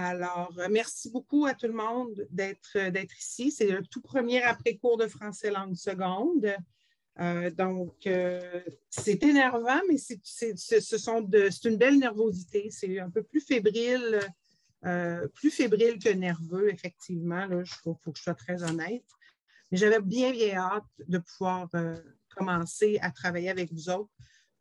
Alors, euh, merci beaucoup à tout le monde d'être ici. C'est le tout premier après-cours de français langue seconde. donc, c'est énervant, mais c'est une belle nervosité. C'est un peu plus fébrile, plus fébrile que nerveux, effectivement. Il faut, que je sois très honnête. Mais j'avais bien, bien hâte de pouvoir commencer à travailler avec vous autres.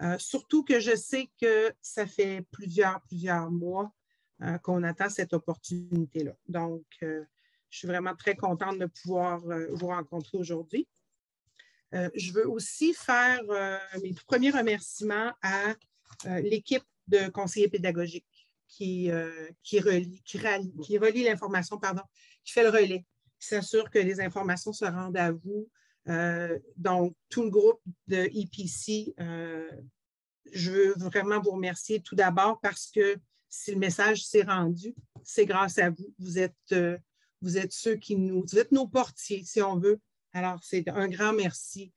Euh, surtout que je sais que ça fait plusieurs, plusieurs mois euh, qu'on attend cette opportunité-là. Donc, euh, je suis vraiment très contente de pouvoir vous rencontrer aujourd'hui. je veux aussi faire mes premiers remerciements à l'équipe de conseillers pédagogiques qui, qui relie, qui, relie l'information, pardon, qui fait le relais, qui s'assure que les informations se rendent à vous, euh, donc, tout le groupe de EPC, euh, je veux vraiment vous remercier tout d'abord parce que si le message s'est rendu, c'est grâce à vous. Vous êtes, euh, vous êtes ceux qui nous, vous êtes nos portiers, si on veut. Alors, c'est un grand merci.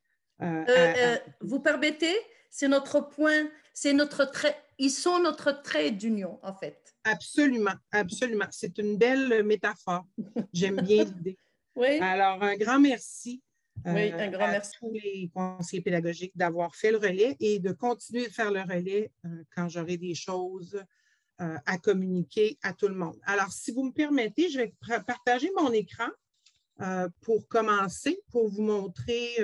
Vous permettez, c'est notre point, c'est notre trait, ils sont notre trait d'union, en fait. Absolument, absolument. C'est une belle métaphore. J'aime bien l'idée. Oui. Alors, un grand merci oui, un grand à merci. tous les conseillers pédagogiques d'avoir fait le relais et de continuer de faire le relais euh, quand j'aurai des choses euh, à communiquer à tout le monde. Alors, si vous me permettez, je vais partager mon écran euh, pour commencer, pour vous montrer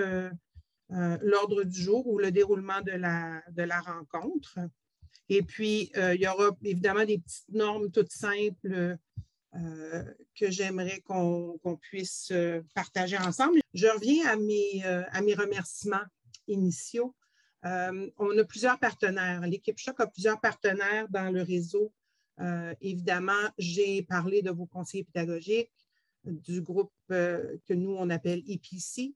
l'ordre du jour ou le déroulement de la, de la rencontre. Et puis, il y aura évidemment des petites normes toutes simples euh, que j'aimerais qu'on puisse euh, partager ensemble. Je reviens à mes, euh, à mes remerciements initiaux. On a plusieurs partenaires. L'équipe Choc a plusieurs partenaires dans le réseau. évidemment, j'ai parlé de vos conseillers pédagogiques, du groupe que nous, on appelle EPC.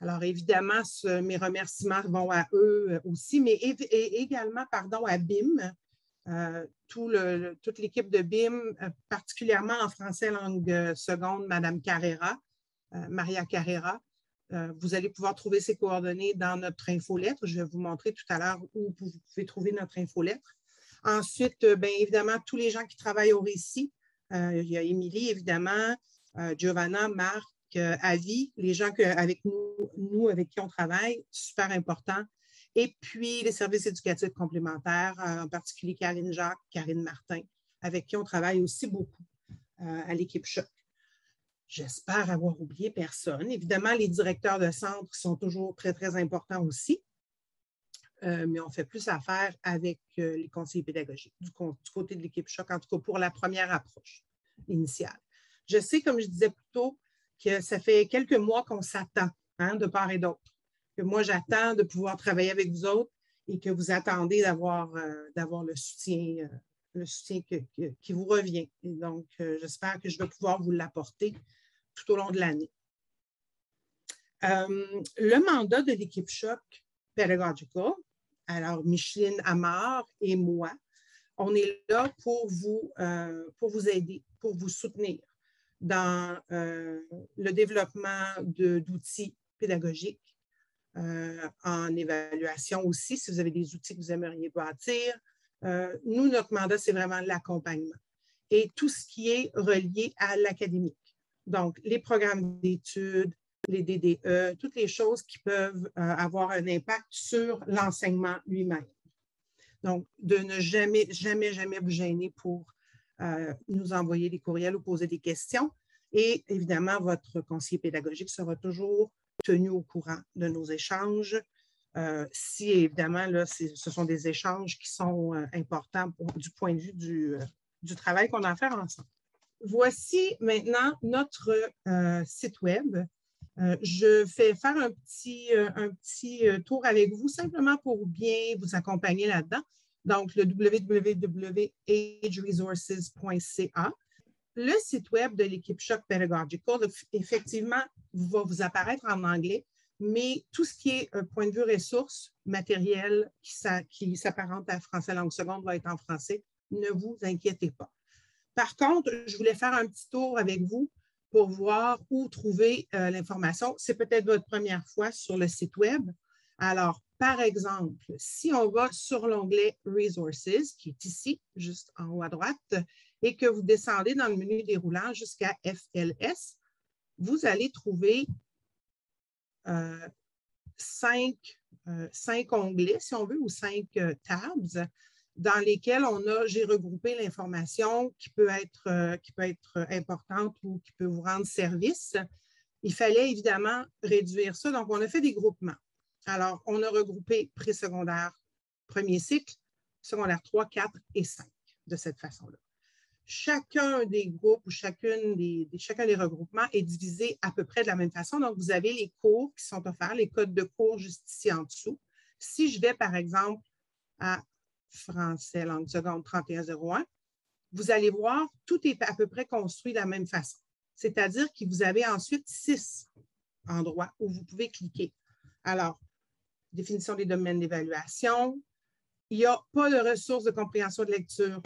Alors, évidemment, mes remerciements vont à eux aussi, mais également, pardon, à BIM, euh, toute l'équipe de BIM, euh, particulièrement en français langue euh, seconde, Madame Carrera, Maria Carrera. Vous allez pouvoir trouver ses coordonnées dans notre infolettre. Je vais vous montrer tout à l'heure où vous pouvez trouver notre infolettre. Ensuite, bien évidemment, tous les gens qui travaillent au récit. il y a Émilie, évidemment, Giovanna, Marc, Avi, les gens avec nous, nous, avec qui on travaille, super important. Et puis, les services éducatifs complémentaires, euh, en particulier Karine Jacques, Karine Martin, avec qui on travaille aussi beaucoup euh, à l'équipe Choc. J'espère avoir oublié personne. Évidemment, les directeurs de centre sont toujours très, très importants aussi, euh, mais on fait plus affaire avec les conseillers pédagogiques du, côté de l'équipe Choc, en tout cas pour la première approche initiale. Je sais, comme je disais plus tôt, que ça fait quelques mois qu'on s'attend hein, de part et d'autre que moi, j'attends de pouvoir travailler avec vous autres et que vous attendez d'avoir euh, le soutien, euh, le soutien qui vous revient. Donc, euh, j'espère que je vais pouvoir vous l'apporter tout au long de l'année. le mandat de l'équipe Choc Pedagogical, alors Micheline Amar et moi, on est là pour vous, pour vous aider, pour vous soutenir dans le développement d'outils pédagogiques euh, en évaluation aussi, si vous avez des outils que vous aimeriez bâtir. Euh, nous, notre mandat, c'est vraiment l'accompagnement et tout ce qui est relié à l'académique. Donc, les programmes d'études, les DDE, toutes les choses qui peuvent euh, avoir un impact sur l'enseignement lui-même. Donc, de ne jamais, jamais, jamais vous gêner pour nous envoyer des courriels ou poser des questions. Et évidemment, votre conseiller pédagogique sera toujours tenu au courant de nos échanges. Euh, si évidemment, là, ce sont des échanges qui sont euh, importants du point de vue du, euh, du travail qu'on a à faire ensemble. Voici maintenant notre site Web. je vais faire un petit, un petit tour avec vous simplement pour bien vous accompagner là-dedans. Donc, le www.ageresources.ca le site web de l'équipe Choc Pedagogical, effectivement, va vous apparaître en anglais, mais tout ce qui est point de vue ressources, matériel qui s'apparente à français langue seconde va être en français. Ne vous inquiétez pas. Par contre, je voulais faire un petit tour avec vous pour voir où trouver euh, l'information. C'est peut-être votre première fois sur le site web. Alors, par exemple, si on va sur l'onglet Resources, qui est ici, juste en haut à droite, et que vous descendez dans le menu déroulant jusqu'à FLS, vous allez trouver euh, cinq, euh, onglets, si on veut, ou cinq euh, tabs dans lesquels on a, j'ai regroupé l'information qui peut être, qui peut être importante ou qui peut vous rendre service. Il fallait évidemment réduire ça. Donc, on a fait des groupements. Alors, on a regroupé présecondaire, premier cycle, secondaire 3, 4 et 5 de cette façon-là chacun des groupes ou chacune des, chacun des regroupements est divisé à peu près de la même façon. Donc, vous avez les cours qui sont offerts, les codes de cours juste ici en dessous. Si je vais, par exemple, à français langue seconde 3101, vous allez voir, tout est à peu près construit de la même façon. C'est-à-dire que vous avez ensuite six endroits où vous pouvez cliquer. Alors, définition des domaines d'évaluation. Il n'y a pas de ressources de compréhension de lecture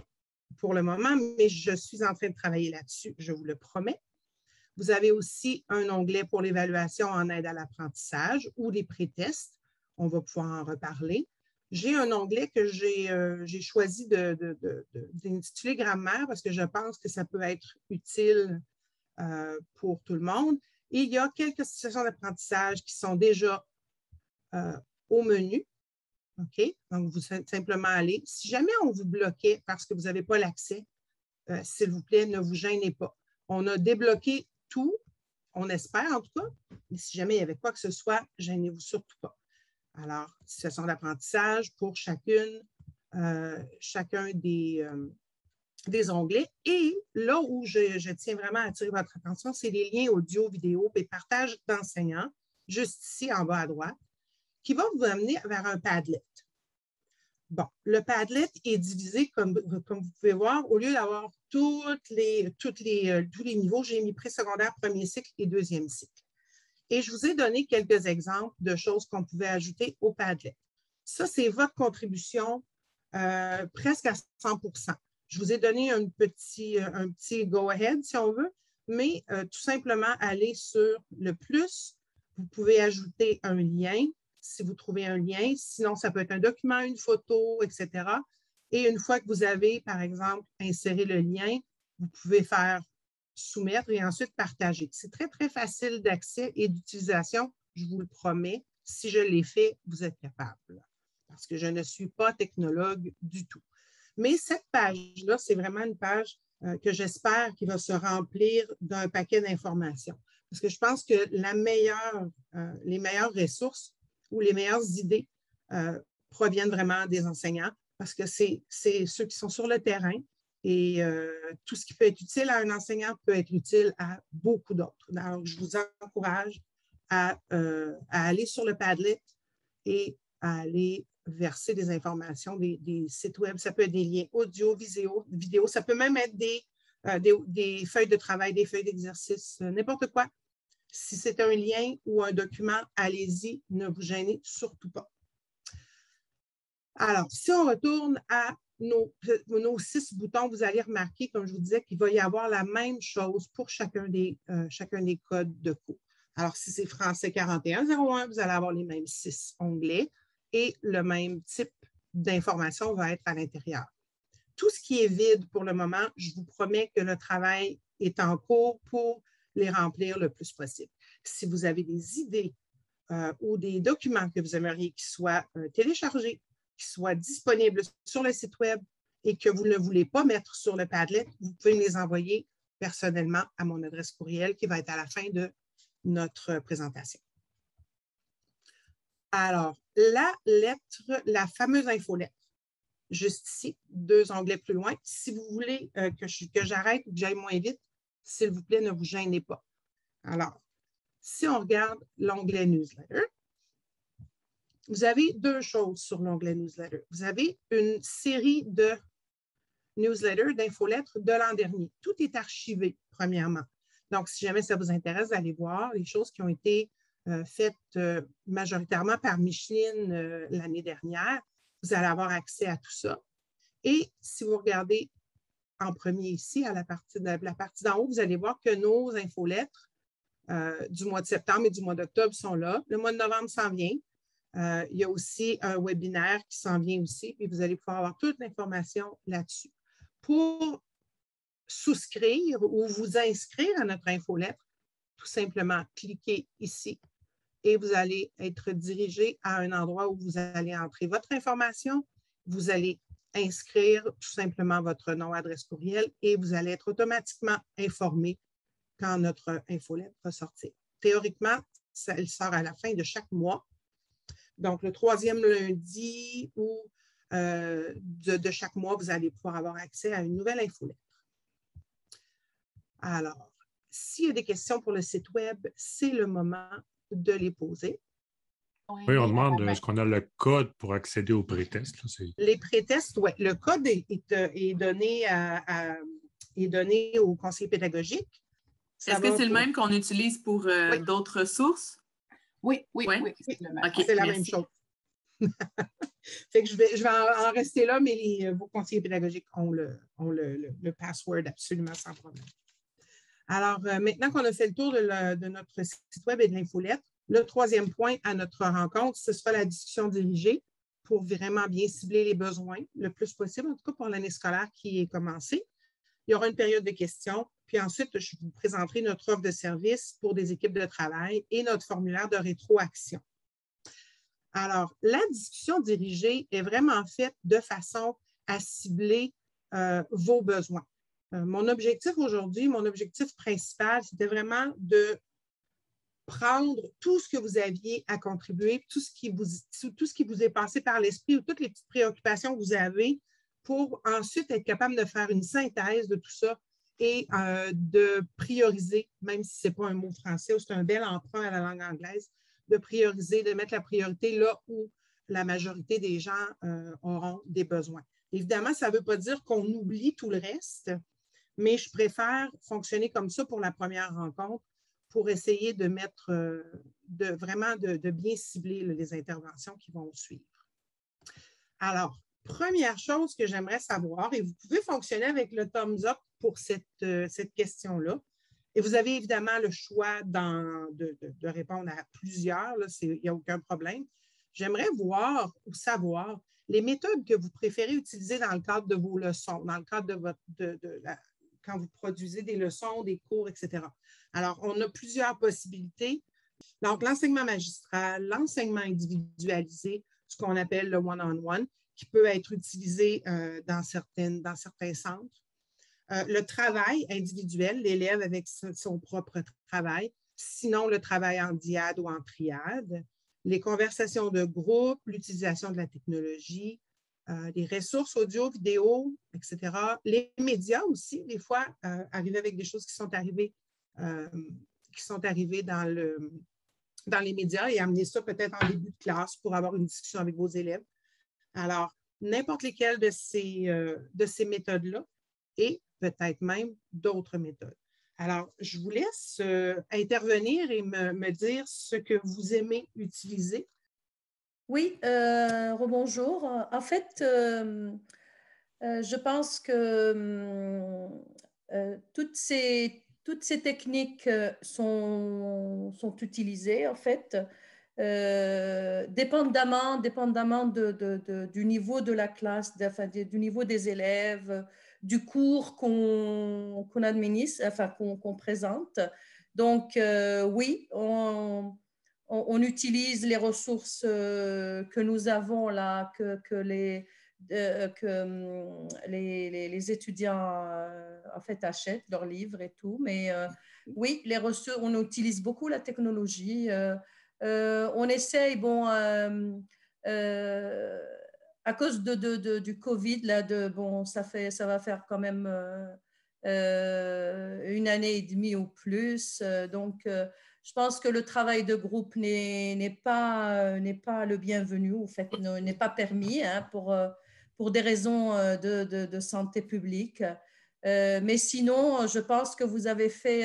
pour le moment, mais je suis en train de travailler là-dessus, je vous le promets. Vous avez aussi un onglet pour l'évaluation en aide à l'apprentissage ou les pré-tests. On va pouvoir en reparler. J'ai un onglet que j'ai euh, choisi d'intituler grammaire parce que je pense que ça peut être utile euh, pour tout le monde. Et il y a quelques situations d'apprentissage qui sont déjà euh, au menu. OK? Donc, vous simplement allez. Si jamais on vous bloquait parce que vous n'avez pas l'accès, euh, s'il vous plaît, ne vous gênez pas. On a débloqué tout, on espère en tout cas. Mais si jamais il y avait quoi que ce soit, gênez-vous surtout pas. Alors, situation d'apprentissage pour chacune, euh, chacun des, euh, des onglets. Et là où je, je, tiens vraiment à attirer votre attention, c'est les liens audio, vidéo et partage d'enseignants, juste ici en bas à droite qui va vous amener vers un Padlet. Bon, le Padlet est divisé, comme, comme vous pouvez voir, au lieu d'avoir les, les, euh, tous les niveaux, j'ai mis pré-secondaire, premier cycle et deuxième cycle. Et je vous ai donné quelques exemples de choses qu'on pouvait ajouter au Padlet. Ça, c'est votre contribution euh, presque à 100% Je vous ai donné un petit, un petit go-ahead, si on veut, mais euh, tout simplement, aller sur le plus. Vous pouvez ajouter un lien si vous trouvez un lien. Sinon, ça peut être un document, une photo, etc. Et une fois que vous avez, par exemple, inséré le lien, vous pouvez faire soumettre et ensuite partager. C'est très, très facile d'accès et d'utilisation, je vous le promets. Si je l'ai fait, vous êtes capable parce que je ne suis pas technologue du tout. Mais cette page-là, c'est vraiment une page euh, que j'espère qui va se remplir d'un paquet d'informations. Parce que je pense que la meilleure, euh, les meilleures ressources où les meilleures idées euh, proviennent vraiment des enseignants parce que c'est ceux qui sont sur le terrain et euh, tout ce qui peut être utile à un enseignant peut être utile à beaucoup d'autres. Donc, je vous encourage à, euh, aller sur le Padlet et à aller verser des informations, des, sites web. Ça peut être des liens audio, vidéo, vidéo. Ça peut même être des, des feuilles de travail, des feuilles d'exercice, n'importe quoi si c'est un lien ou un document, allez-y, ne vous gênez surtout pas. Alors, si on retourne à nos, six boutons, vous allez remarquer, comme je vous disais, qu'il va y avoir la même chose pour chacun des, euh, chacun des codes de cours. Alors, si c'est français 4101, vous allez avoir les mêmes six onglets et le même type d'information va être à l'intérieur. Tout ce qui est vide pour le moment, je vous promets que le travail est en cours pour les remplir le plus possible. Si vous avez des idées euh, ou des documents que vous aimeriez qu'ils soient euh, téléchargés, qui soient disponibles sur le site Web et que vous ne voulez pas mettre sur le Padlet, vous pouvez les envoyer personnellement à mon adresse courriel qui va être à la fin de notre présentation. Alors, la lettre, la fameuse infolettre, juste ici, deux onglets plus loin. Si vous voulez euh, que j'arrête ou que j'aille moins vite, s'il vous plaît, ne vous gênez pas. Alors, si on regarde l'onglet Newsletter, vous avez deux choses sur l'onglet Newsletter. Vous avez une série de newsletters, d'infolettres de l'an dernier. Tout est archivé, premièrement. Donc, si jamais ça vous intéresse d'aller voir les choses qui ont été euh, faites euh, majoritairement par Micheline euh, l'année dernière, vous allez avoir accès à tout ça. Et si vous regardez en premier ici, à la partie la partie d'en haut, vous allez voir que nos infolettres euh, du mois de septembre et du mois d'octobre sont là. Le mois de novembre s'en vient. Euh, il y a aussi un webinaire qui s'en vient aussi, et vous allez pouvoir avoir toute l'information là-dessus. Pour souscrire ou vous inscrire à notre infolettre, tout simplement cliquez ici et vous allez être dirigé à un endroit où vous allez entrer votre information, vous allez inscrire tout simplement votre nom, adresse courriel et vous allez être automatiquement informé quand notre infolettre va sortir. Théoriquement, elle sort à la fin de chaque mois. Donc, le troisième lundi euh, de, chaque mois, vous allez pouvoir avoir accès à une nouvelle infolettre. Alors, s'il y a des questions pour le site Web, c'est le moment de les poser. Oui, on demande est-ce qu'on a le code pour accéder aux prétests? Les prétests, oui. Le code est, donné, est donné au conseiller pédagogique. Est-ce que c'est le même qu'on utilise pour euh, d'autres sources? Oui, oui, oui. c'est la même chose. fait que je vais, je vais en, rester là, mais vos conseillers pédagogiques ont le, ont le, le, password absolument sans problème. Alors, euh, maintenant qu'on a fait le tour de, de, notre site web et de l'infolette, le troisième point à notre rencontre, ce sera la discussion dirigée pour vraiment bien cibler les besoins le plus possible, en tout cas pour l'année scolaire qui est commencée. Il y aura une période de questions, puis ensuite, je vous présenterai notre offre de service pour des équipes de travail et notre formulaire de rétroaction. Alors, la discussion dirigée est vraiment faite de façon à cibler euh, vos besoins. Euh, mon objectif aujourd'hui, mon objectif principal, c'était vraiment de prendre tout ce que vous aviez à contribuer, tout ce qui vous, tout ce qui vous est passé par l'esprit ou toutes les petites préoccupations que vous avez pour ensuite être capable de faire une synthèse de tout ça et euh, de prioriser, même si ce n'est pas un mot français ou c'est un bel emprunt à la langue anglaise, de prioriser, de mettre la priorité là où la majorité des gens euh, auront des besoins. Évidemment, ça ne veut pas dire qu'on oublie tout le reste, mais je préfère fonctionner comme ça pour la première rencontre pour essayer de mettre, euh, de vraiment de, bien cibler les interventions qui vont suivre. Alors, première chose que j'aimerais savoir, et vous pouvez fonctionner avec le thumbs up pour cette, euh, cette question-là, et vous avez évidemment le choix de, répondre à plusieurs, il n'y a aucun problème. J'aimerais voir ou savoir les méthodes que vous préférez utiliser dans le cadre de vos leçons, dans le cadre de votre, de, quand vous produisez des leçons, des cours, etc. Alors, on a plusieurs possibilités. Donc, l'enseignement magistral, l'enseignement individualisé, ce qu'on appelle le one-on-one, qui peut être utilisé euh, dans, certains centres. Euh, le travail individuel, l'élève avec son propre travail, sinon le travail en diade ou en triade, les conversations de groupe, l'utilisation de la technologie, euh, les ressources audio, vidéo, etc. Les médias aussi, des fois, euh, arriver avec des choses qui sont arrivées, euh, dans, le, dans les médias et amener ça peut-être en début de classe pour avoir une discussion avec vos élèves. Alors, n'importe lesquelles de ces, de ces méthodes-là et peut-être même d'autres méthodes. Alors, je vous laisse intervenir et me dire ce que vous aimez utiliser oui, euh, rebonjour. En fait, euh, euh, je pense que toutes, ces, toutes ces techniques sont, utilisées, en fait, dépendamment, du niveau de la classe, du niveau des élèves, du cours qu'on administre, enfin qu'on présente. Donc, oui, on on, utilise les ressources euh, que nous avons là, que, les, euh, hum, les, étudiants euh, fait achètent leurs livres et tout. Mais oui, les ressources, on utilise beaucoup la technologie. on essaye, bon, à cause de, du Covid, là, de, bon, ça, fait, ça va faire quand même une année et demie ou plus. donc, je pense que le travail de groupe n'est pas, pas le bienvenu, en fait, n'est pas permis hein, pour, euh, pour des raisons euh, de, de, santé publique. Euh, mais sinon, je pense que vous avez fait,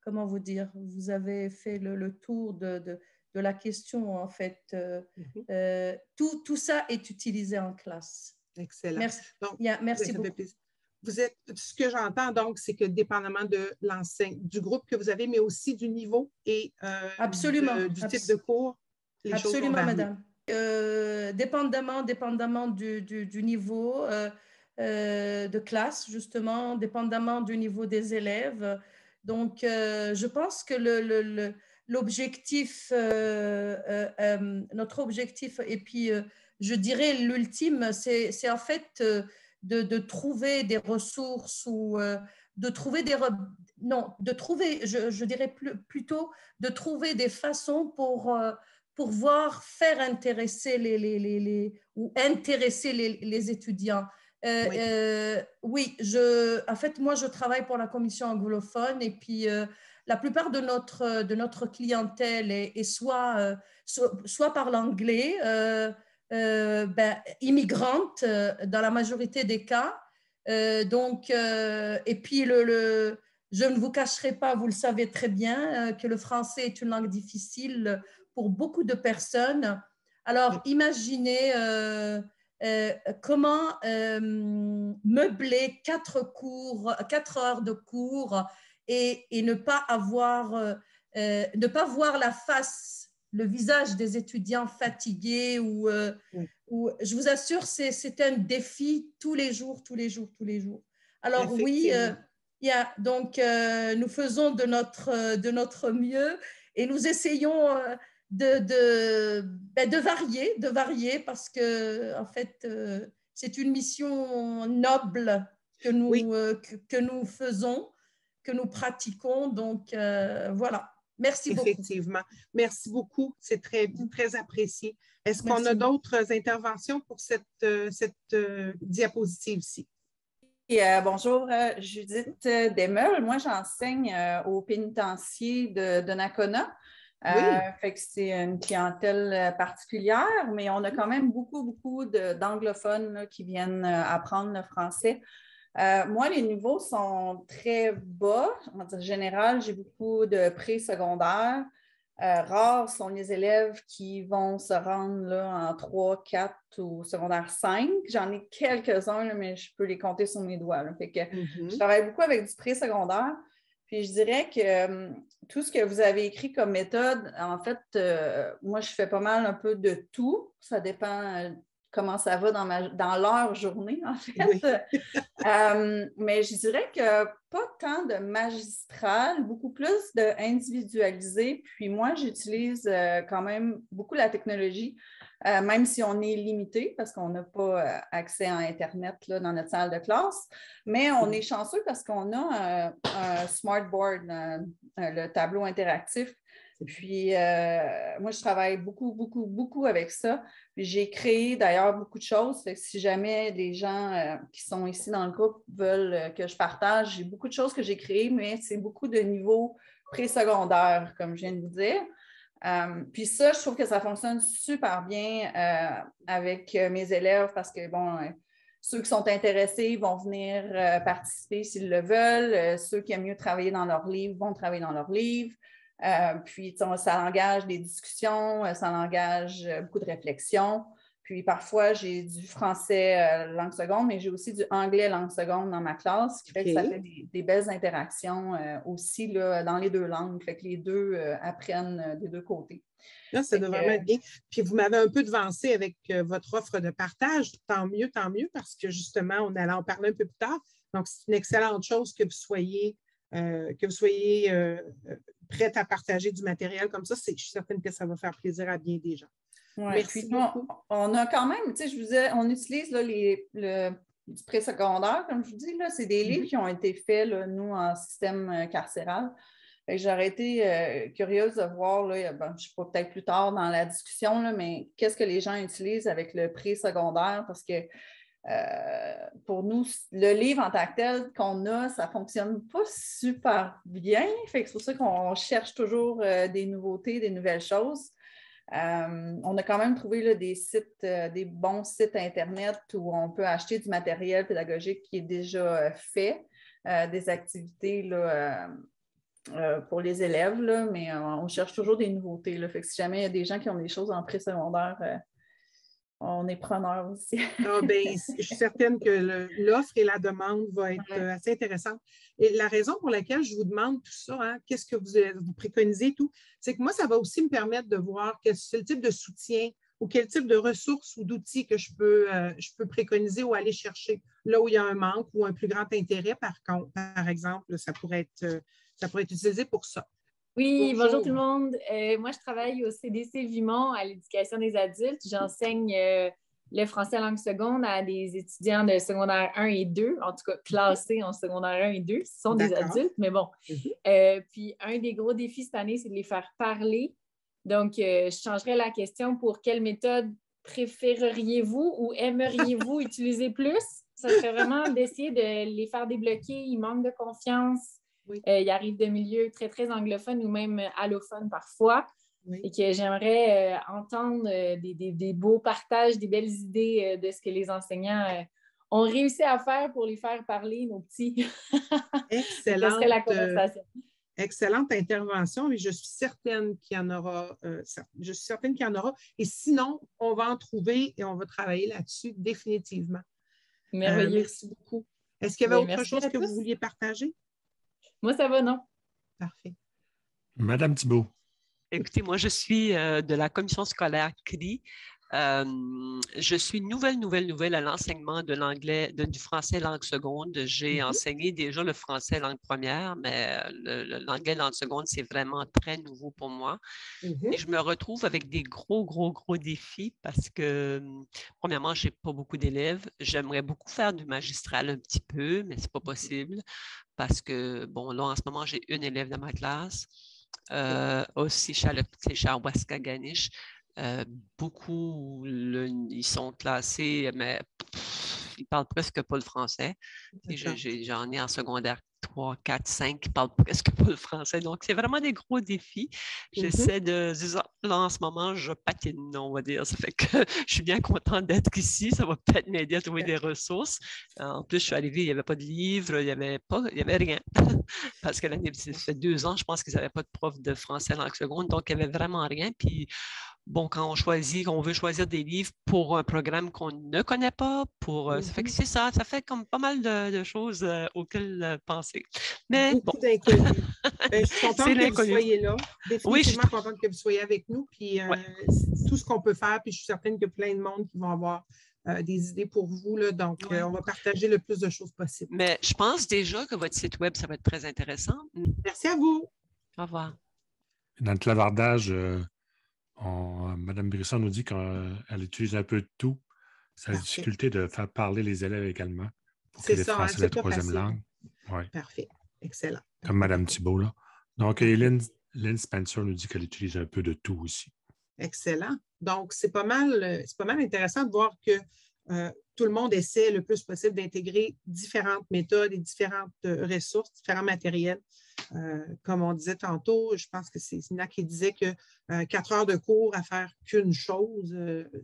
comment vous dire, vous avez fait le, tour de, de, la question, en fait. Tout, tout ça est utilisé en classe. Excellent. Merci, merci beaucoup vous êtes, ce que j'entends donc, c'est que dépendamment de l'enseigne, du groupe que vous avez, mais aussi du niveau et euh, Absolument. du type de cours. Les Absolument, madame. Euh, dépendamment, dépendamment du, du, niveau, euh, de classe, justement, dépendamment du niveau des élèves. Donc, je pense que le, l'objectif, notre objectif, et puis je dirais l'ultime, c'est en fait de, trouver des ressources ou de trouver des non de trouver je, dirais plutôt de trouver des façons pour euh, pour voir faire intéresser les, les, les, ou intéresser les, étudiants euh, oui. Euh, oui. je en fait moi je travaille pour la commission anglophone et puis la plupart de notre de notre clientèle est, soit, soit, par l'anglais ben, immigrante dans la majorité des cas euh, donc, euh, et puis, le, je ne vous cacherai pas, vous le savez très bien, euh, que le français est une langue difficile pour beaucoup de personnes. Alors, imaginez comment meubler quatre cours, quatre heures de cours et, et ne pas avoir, ne pas voir la face le visage des étudiants fatigués ou, euh, je vous assure, c'est un défi tous les jours, tous les jours, tous les jours. Alors oui, euh, donc euh, nous faisons de notre, de notre mieux et nous essayons de, de, ben, de, varier, de varier parce que en fait, c'est une mission noble que nous, que, que, nous faisons, que nous pratiquons. Donc voilà. Merci beaucoup. Effectivement. Merci beaucoup. C'est très, très apprécié. Est-ce qu'on a d'autres interventions pour cette, euh, cette euh, diapositive-ci? Euh, bonjour, Judith Demel. Moi, j'enseigne au pénitencier de, de Nakona. fait que c'est une clientèle particulière, mais on a quand même beaucoup, beaucoup d'anglophones qui viennent apprendre le français. Euh, moi, les niveaux sont très bas. En général, j'ai beaucoup de pré-secondaire. Euh, rares sont les élèves qui vont se rendre là, en 3, 4 ou secondaire 5. J'en ai quelques-uns, mais je peux les compter sur mes doigts. Fait que mm-hmm. Je travaille beaucoup avec du pré-secondaire. Puis je dirais que euh, tout ce que vous avez écrit comme méthode, en fait, moi, je fais pas mal un peu de tout. Ça dépend comment ça va dans, dans leur journée, en fait. Euh, mais je dirais que pas tant de magistral, beaucoup plus de individualisé. Puis moi, j'utilise euh, quand même beaucoup la technologie, euh, même si on est limité parce qu'on n'a pas accès à Internet là, dans notre salle de classe. Mais on est chanceux parce qu'on a un smartboard, le tableau interactif puis, euh, moi, je travaille beaucoup, beaucoup, beaucoup avec ça. J'ai créé d'ailleurs beaucoup de choses. si jamais des gens euh, qui sont ici dans le groupe veulent euh, que je partage, j'ai beaucoup de choses que j'ai créées, mais c'est beaucoup de niveaux pré-secondaires, comme je viens de vous dire. puis ça, je trouve que ça fonctionne super bien avec mes élèves parce que, bon, ceux qui sont intéressés vont venir participer s'ils le veulent. ceux qui aiment mieux travailler dans leur livre vont travailler dans leur livre. Euh, puis, ça engage des discussions, euh, ça engage euh, beaucoup de réflexion. Puis, parfois, j'ai du français langue seconde, mais j'ai aussi du anglais langue seconde dans ma classe, ce qui fait que ça fait des, belles interactions aussi là, dans les deux langues. Fait que les deux apprennent des deux côtés. Là, ça doit vraiment être bien. Puis vous m'avez un peu devancé avec votre offre de partage. Tant mieux, tant mieux, parce que justement, on allait en parler un peu plus tard. Donc, c'est une excellente chose que vous soyez, que vous soyez prête à partager du matériel comme ça, je suis certaine que ça va faire plaisir à bien des gens. Merci beaucoup. On, a quand même, tu sais, je vous ai, on utilise là, les, le, du pré-secondaire, comme je vous dis, là, c'est des livres mm-hmm. qui ont été faits, là, nous, en système euh, carcéral. J'aurais été euh, curieuse de voir, là, je ne sais pas, peut-être plus tard dans la discussion, là, mais qu'est-ce que les gens utilisent avec le pré-secondaire? Parce que euh, pour nous, le livre en tant que tel qu'on a, ça ne fonctionne pas super bien. c'est pour ça qu'on cherche toujours euh, des nouveautés, des nouvelles choses. Euh, on a quand même trouvé des sites, des bons sites Internet où on peut acheter du matériel pédagogique qui est déjà fait, des activités pour les élèves, mais on cherche toujours des nouveautés. Fait que si jamais il y a des gens qui ont des choses en pré-secondaire, on est preneur aussi. Ah, ben, je suis certaine que l'offre et la demande vont être euh, assez intéressantes. Et la raison pour laquelle je vous demande tout ça, hein, qu'est-ce que vous, vous préconisez, tout, c'est que moi, ça va aussi me permettre de voir quel le type de soutien ou quel type de ressources ou d'outils que je peux, euh, je peux préconiser ou aller chercher là où il y a un manque ou un plus grand intérêt, par contre, par exemple, ça pourrait être, euh, ça pourrait être utilisé pour ça. Oui, bonjour, tout le monde. Euh, moi, je travaille au CDC Vimont à l'éducation des adultes. J'enseigne le français langue seconde à des étudiants de secondaire 1 et 2, en tout cas classés en secondaire 1 et 2. Ce sont des adultes, mais bon. Mhm. puis, un des gros défis cette année, c'est de les faire parler donc, euh, je changerais la question pour quelle méthode préféreriez-vous ou aimeriez-vous utiliser plus? Ça serait vraiment d'essayer de les faire débloquer. Ils manquent de confiance. Euh, ils arrivent de milieux très, très anglophones ou même allophones parfois. Et que j'aimerais euh, entendre des, beaux partages, des belles idées de ce que les enseignants ont réussi à faire pour les faire parler, nos petits. Excellent. la conversation. Excellente intervention et je suis certaine qu'il y en aura. Euh, je suis certaine qu'il y en aura. Et sinon, on va en trouver et on va travailler là-dessus définitivement. Euh, Merveilleux. merci beaucoup. Est-ce qu'il y avait autre chose que vous vouliez partager? Moi, ça va, non? Parfait. Madame Thibault. Écoutez, moi, je suis euh, de la commission scolaire CRI je suis nouvelle, nouvelle, nouvelle à l'enseignement de l'anglais, du français langue seconde. J'ai mmh enseigné déjà le français langue première, mais l'anglais langue seconde, c'est vraiment très nouveau pour moi. Mmh Et je me retrouve avec des gros, gros, gros défis parce que, premièrement, je n'ai pas beaucoup d'élèves. J'aimerais beaucoup faire du magistral un petit peu, mais ce n'est pas possible parce que, bon, là, en ce moment, j'ai une élève dans ma classe. Euh, aussi chez le petit Ganish. Euh, beaucoup, ils sont classés, mais ils ne parlent presque pas le français. J'en ai en secondaire 3, 4, 5 qui parlent presque pas le français. Donc, c'est vraiment des gros défis. Mm-hmm. J'essaie de. Là, en ce moment, je patine, on va dire. Ça fait que je suis bien contente d'être ici. Ça va peut-être m'aider à trouver des ressources. En plus, je suis arrivée, il n'y avait pas de livre, il n'y avait, pas, il y avait rien. Parce que l'année, ça fait deux ans, je pense qu'ils n'avaient pas de prof de français langue seconde. Donc, il n'y avait vraiment rien. Puis, bon, quand on choisit, qu'on veut choisir des livres pour un programme qu'on ne connaît pas, pour, ça fait que mm-hmm. c'est ça, ça fait comme pas mal de, choses euh, auxquelles euh, penser. Mais Beaucoup bon. Ben, je suis contente que vous soyez là. Définitivement oui, contente que vous soyez avec nous. Puis euh, tout ce qu'on peut faire, puis je suis certaine qu'il y a plein de monde qui vont avoir des idées pour vous. Là, donc, on va partager le plus de choses possible. Mais je pense déjà que votre site Web, ça va être très intéressant. Merci à vous. Au revoir. Dans le clavardage, Madame Brisson nous dit qu'elle utilise un peu de tout. C'est la difficulté de faire parler les élèves également pour qu'ils ça, hein, la troisième langue. Parfait. Excellent. Comme Mme Thibault, là. Donc, Lynn, Spencer nous dit qu'elle utilise un peu de tout aussi. Excellent. Donc, c'est pas mal, c'est pas mal intéressant de voir que euh, tout le monde essaie le plus possible d'intégrer différentes méthodes et différentes euh, ressources, différents matériels. Euh, comme on disait tantôt, je pense que c'est Sina qui disait que quatre heures de cours à faire qu'une chose,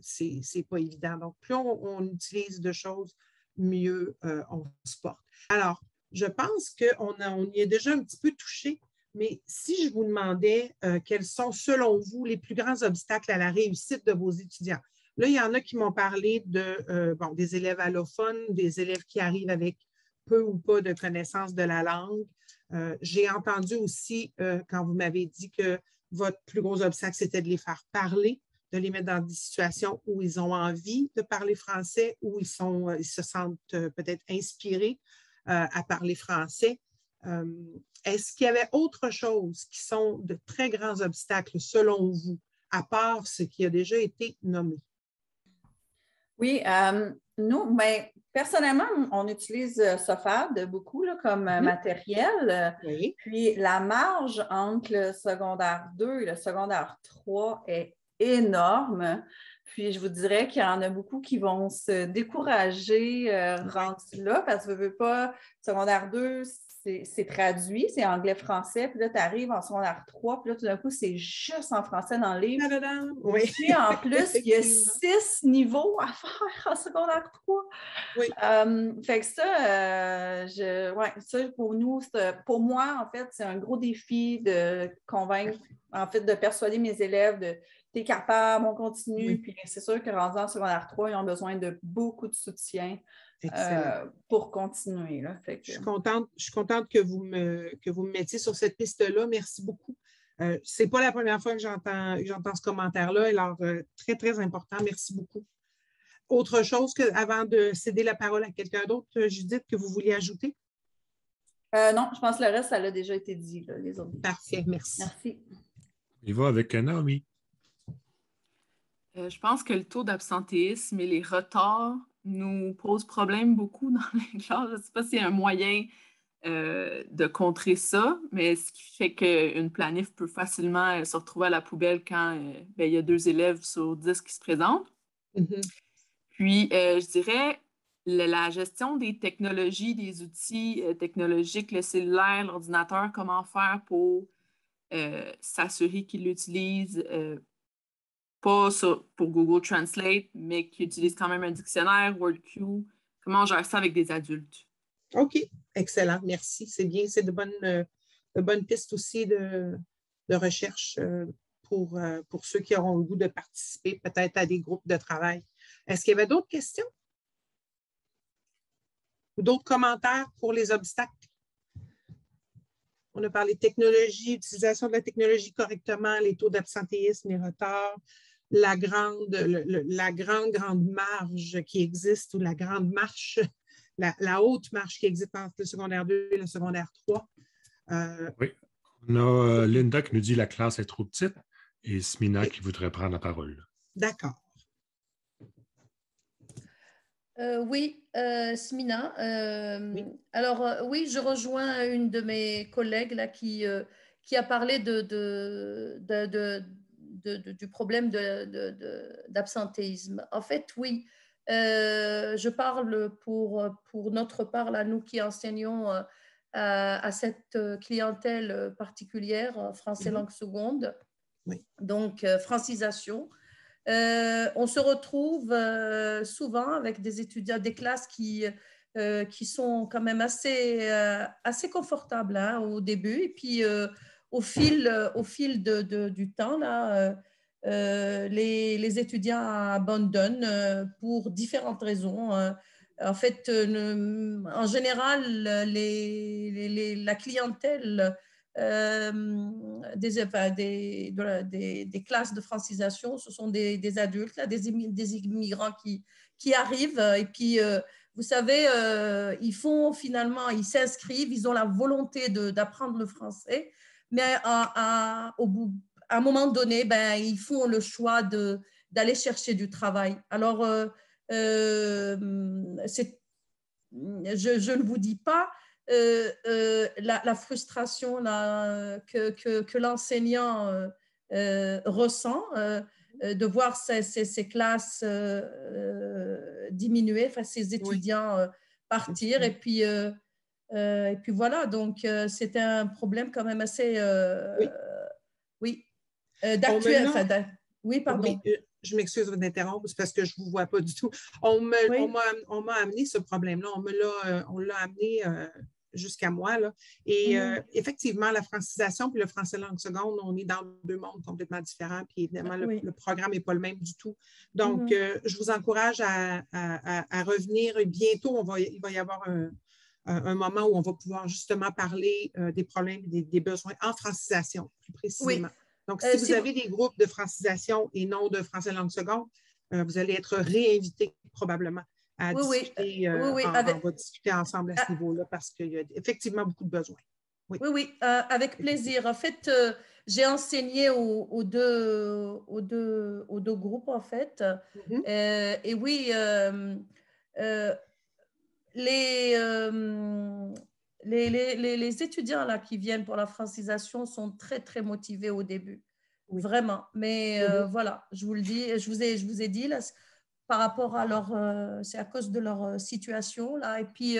c'est n'est pas évident. Donc, plus on, utilise de choses, mieux on se porte. Alors, je pense qu'on on y est déjà un petit peu touché, mais si je vous demandais quels sont, selon vous, les plus grands obstacles à la réussite de vos étudiants, Là, il y en a qui m'ont parlé de, euh, des élèves allophones, des élèves qui arrivent avec peu ou pas de connaissance de la langue. Euh, j'ai entendu aussi, euh, quand vous m'avez dit que votre plus gros obstacle, c'était de les faire parler, de les mettre dans des situations où ils ont envie de parler français, où ils, sont, ils se sentent peut-être inspirés à parler français. Est-ce qu'il y avait autre chose qui sont de très grands obstacles selon vous, à part ce qui a déjà été nommé? Oui, euh, nous, ben, personnellement, on utilise euh, Sofad beaucoup comme euh, mm-hmm. matériel. Puis la marge entre le secondaire 2 et le secondaire 3 est énorme. Puis je vous dirais qu'il y en a beaucoup qui vont se décourager euh, là parce que ne veux pas, secondaire 2, c'est traduit, c'est anglais-français, puis là, tu arrives en secondaire 3, puis là, tout d'un coup, c'est juste en français dans le livre. Oui. Puis en plus, il y a six niveaux à faire en secondaire 3. Oui. Euh, fait que ça, euh, je, ouais, ça, pour nous, pour moi, en fait, c'est un gros défi de convaincre, en fait, de persuader mes élèves de t'es capable, on continue. Puis c'est sûr que rendu en secondaire 3, ils ont besoin de beaucoup de soutien. Euh, pour continuer. je, suis contente, je suis contente que vous, me, que vous me mettiez sur cette piste-là. Merci beaucoup. ce n'est pas la première fois que j'entends ce commentaire-là. Alors, très, très important. Merci beaucoup. Autre chose que, avant de céder la parole à quelqu'un d'autre, Judith, que vous vouliez ajouter? non, je pense que le reste, ça a déjà été dit, les autres. Parfait, merci. Merci. Il va avec Naomi. Euh, je pense que le taux d'absentéisme et les retards nous posent problème beaucoup dans les classes. Je ne sais pas s'il y a un moyen euh, de contrer ça, mais ce qui fait qu'une planif peut facilement euh, se retrouver à la poubelle quand ben, il y a deux élèves sur dix qui se présentent. Mm-hmm. Puis, je dirais, la gestion des technologies, des outils technologiques, le cellulaire, l'ordinateur, comment faire pour s'assurer qu'ils l'utilisent pas pour Google Translate, mais qui utilise quand même un dictionnaire, WordQ. Comment on gère ça avec des adultes? OK, excellent, merci. C'est bien, c'est de bonnes, bonnes pistes aussi de, recherche euh, pour, euh, pour ceux qui auront le goût de participer peut-être à des groupes de travail. Est-ce qu'il y avait d'autres questions? Ou d'autres commentaires pour les obstacles? On a parlé de technologie, utilisation de la technologie correctement, les taux d'absentéisme, les retards, la grande, la grande, grande marge qui existe ou la grande marche, la, haute marche qui existe entre le secondaire 2 et le secondaire 3. Euh, oui. On a euh, Linda qui nous dit que la classe est trop petite et Smina qui voudrait prendre la parole. D'accord. Euh, oui, Smina. Alors, oui, je rejoins une de mes collègues là, qui, qui a parlé de, de, de du problème d'absentéisme. En fait, oui, euh, je parle pour, pour notre part, là, nous qui enseignons euh, à, cette clientèle particulière, français mhm. langue seconde, donc euh, francisation. on se retrouve souvent avec des étudiants, des classes qui, qui sont quand même assez, assez confortables hein, au début. Et puis, au fil, euh, au fil du temps, là, euh, euh, les, étudiants abandonnent pour différentes raisons. En fait, en général, la clientèle des, classes de francisation, ce sont des, adultes, des, immigrants qui arrivent et puis vous savez, ils font finalement, ils s'inscrivent, ils ont la volonté d'apprendre le français, mais à, au bout, à un moment donné, ben, ils font le choix de, d'aller chercher du travail. Alors, euh, euh, je, je, ne vous dis pas euh, la, frustration là, que, que, que l'enseignant ressent de voir ces, classes diminuer, enfin, ces étudiants partir. Et puis, euh, et puis voilà, donc euh, c'était un problème quand même assez. Euh, oui. d'actuel. oui, pardon. je m'excuse de m'interrompre, parce que je ne vous vois pas du tout. On m'a amené ce problème-là. On l'a amené jusqu'à moi. Là. Et mm-hmm. effectivement, la francisation puis le français langue seconde, on est dans deux mondes complètement différents. Puis évidemment, le, programme n'est pas le même du tout. Donc, mm-hmm. je vous encourage à, à, revenir. Bientôt, on va, il va y avoir un, un moment où on va pouvoir justement parler euh, des problèmes et des, besoins en francisation, plus précisément. Donc, euh, si vous avez des groupes de francisation et non de français langue seconde, euh, vous allez être réinvité probablement à discuter. Oui, on va discuter ensemble à ce ah. niveau-là parce qu'il y a effectivement beaucoup de besoins. Oui, oui, avec plaisir. En fait, j'ai enseigné aux, deux, aux, deux, aux deux groupes, en fait. Mm-hmm. et oui, euh, les, les, les, étudiants là, qui viennent pour la francisation sont très, très motivés au début. Vraiment. Mais euh, voilà, je vous le dis, je vous ai, je vous ai dit, là, par rapport à leur, euh, c'est à cause de leur situation. Là. Et puis,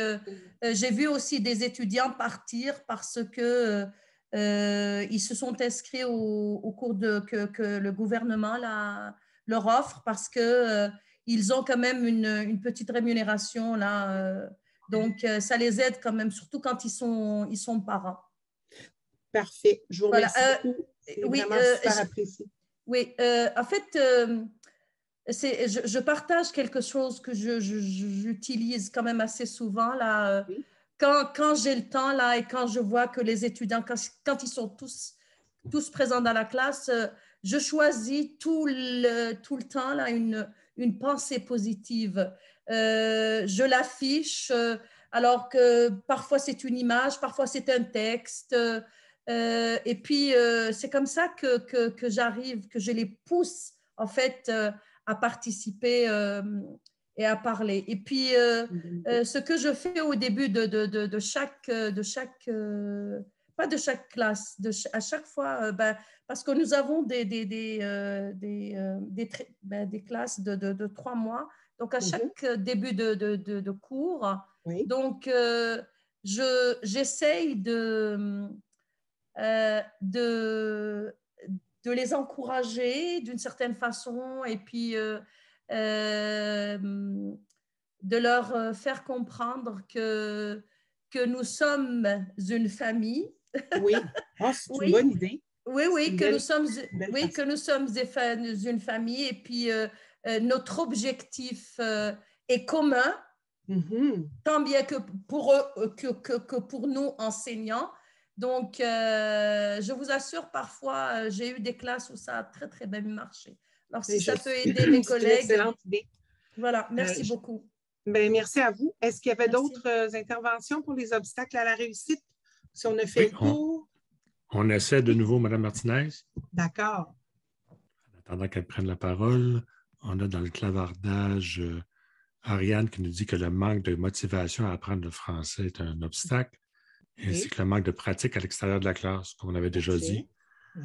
j'ai vu aussi des étudiants partir parce que ils se sont inscrits au, au cours de, que, que, le gouvernement là, leur offre parce que ils ont quand même une, une petite rémunération là. Euh, donc, euh, ça les aide quand même, surtout quand ils sont, ils sont parents. Parfait. Je vous remercie euh, oui, Oui, en fait, c'est, je, partage quelque chose que je, j'utilise quand même assez souvent là. Quand, quand j'ai le temps là et quand je vois que les étudiants, quand, quand ils sont tous tous présents dans la classe, je choisis tout le, tout le temps là, une, une pensée positive. je l'affiche alors que parfois c'est une image, parfois c'est un texte. et puis, c'est comme ça que, que, que j'arrive, que je les pousse en fait à participer et à parler. Et puis, euh, euh, ce que je fais au début de, de, de, chaque, de chaque euh, pas de chaque classe, de à chaque fois, ben, parce que nous avons des, des, des, des, ben, des, classes de, de, trois mois, donc à mhm. chaque début de, de, cours, donc je, j'essaye de, de, de les encourager d'une certaine façon et puis euh, de leur euh, faire comprendre que, que nous sommes une famille. Oui, oh, c'est une bonne idée. Oui, oui, que, nous sommes, oui que nous sommes une famille et puis euh, notre objectif est commun, mm-hmm. tant bien que pour, eux, que, que, que pour nous enseignants. Donc, je vous assure, parfois, j'ai eu des classes où ça a très, très bien marché. Alors, si ça peut aider mes collègues. excellente idée. Voilà, merci euh, beaucoup. Ben, merci à vous. Est-ce qu'il y avait d'autres euh, interventions pour les obstacles à la réussite? Si on a fait le. On, essaie de nouveau, Mme Martinez. D'accord. En attendant qu'elle prenne la parole, on a dans le clavardage euh, Ariane qui nous dit que le manque de motivation à apprendre le français est un obstacle, ainsi que le manque de pratique à l'extérieur de la classe, comme on avait déjà dit.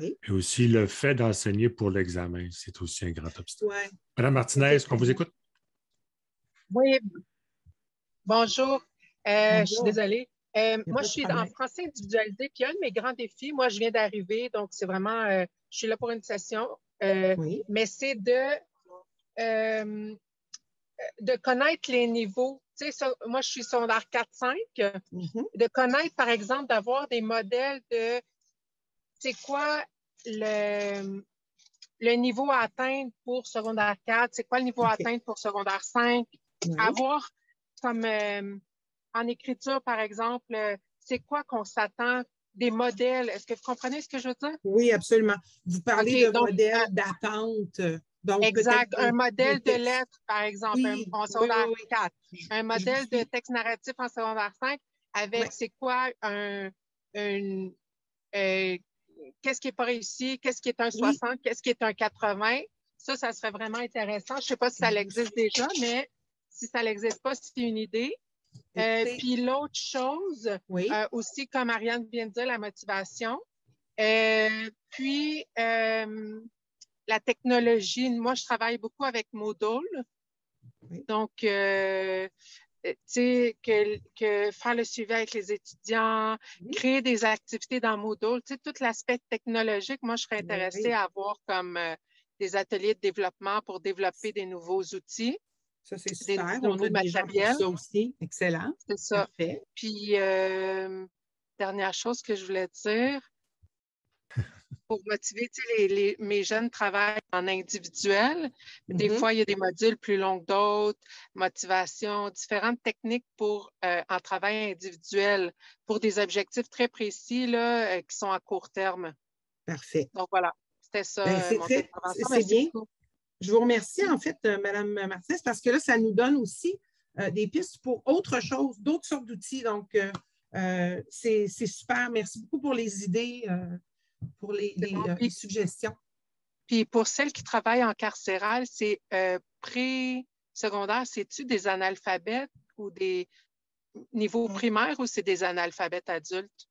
Et aussi le fait d'enseigner pour l'examen, c'est aussi un grand obstacle. Madame Martinez, on vous écoute? Oui. Bonjour. Euh, je suis désolée. Euh, moi, je suis en français individualisé. Puis un de mes grands défis, moi, je viens d'arriver, donc c'est vraiment, euh, je suis là pour une session, mais c'est de, de connaître les niveaux. Tu sais, moi, je suis secondaire 4-5, mm-hmm. de connaître, par exemple, d'avoir des modèles de c'est quoi le, le niveau à atteindre pour secondaire 4, c'est quoi le niveau à atteindre pour secondaire 5. Avoir comme euh, en écriture, par exemple, euh, c'est quoi qu'on s'attend des modèles? Est-ce que vous comprenez ce que je veux dire? Oui, absolument. Vous parlez de modèles euh, d'attente. exact. Un modèle de lettres, par exemple, en secondaire 4. Un modèle de texte narratif en secondaire 5 avec c'est quoi un, un, qu'est-ce qui n'est pas réussi, qu'est-ce qui est un 60, qu'est-ce qui est un 80. Ça, ça serait vraiment intéressant. Je ne sais pas si ça existe déjà, mais si ça n'existe pas, c'est une idée. Euh, puis l'autre chose, euh, aussi, comme Ariane vient de dire, la motivation. Euh, puis la technologie. Moi, je travaille beaucoup avec Moodle. Donc, euh, que, que faire le suivi avec les étudiants, créer des activités dans Moodle, tout l'aspect technologique, moi, je serais intéressée à avoir comme des ateliers de développement pour développer des nouveaux outils. Ça, c'est super. Des nouveaux matériels. Ça aussi. Excellent. C'est ça. Parfait. Puis, euh, dernière chose que je voulais dire, pour motiver, les, mes jeunes travaillent en individuel. Des mm-hmm. fois, il y a des modules plus longs que d'autres, motivation, différentes techniques pour euh, en travail individuel pour des objectifs très précis là, euh, qui sont à court terme. Parfait. Donc voilà, c'était ça. Ben, c'est bien. Je vous remercie, en fait, euh, Mme Martinez, parce que là, ça nous donne aussi des pistes pour autre chose, d'autres sortes d'outils. Donc, c'est super. Merci beaucoup pour les idées pour les, euh, suggestions. Puis pour celles qui travaillent en carcéral, c'est euh, pré-secondaire, c'est-tu des analphabètes ou des niveaux primaires ou c'est des analphabètes adultes?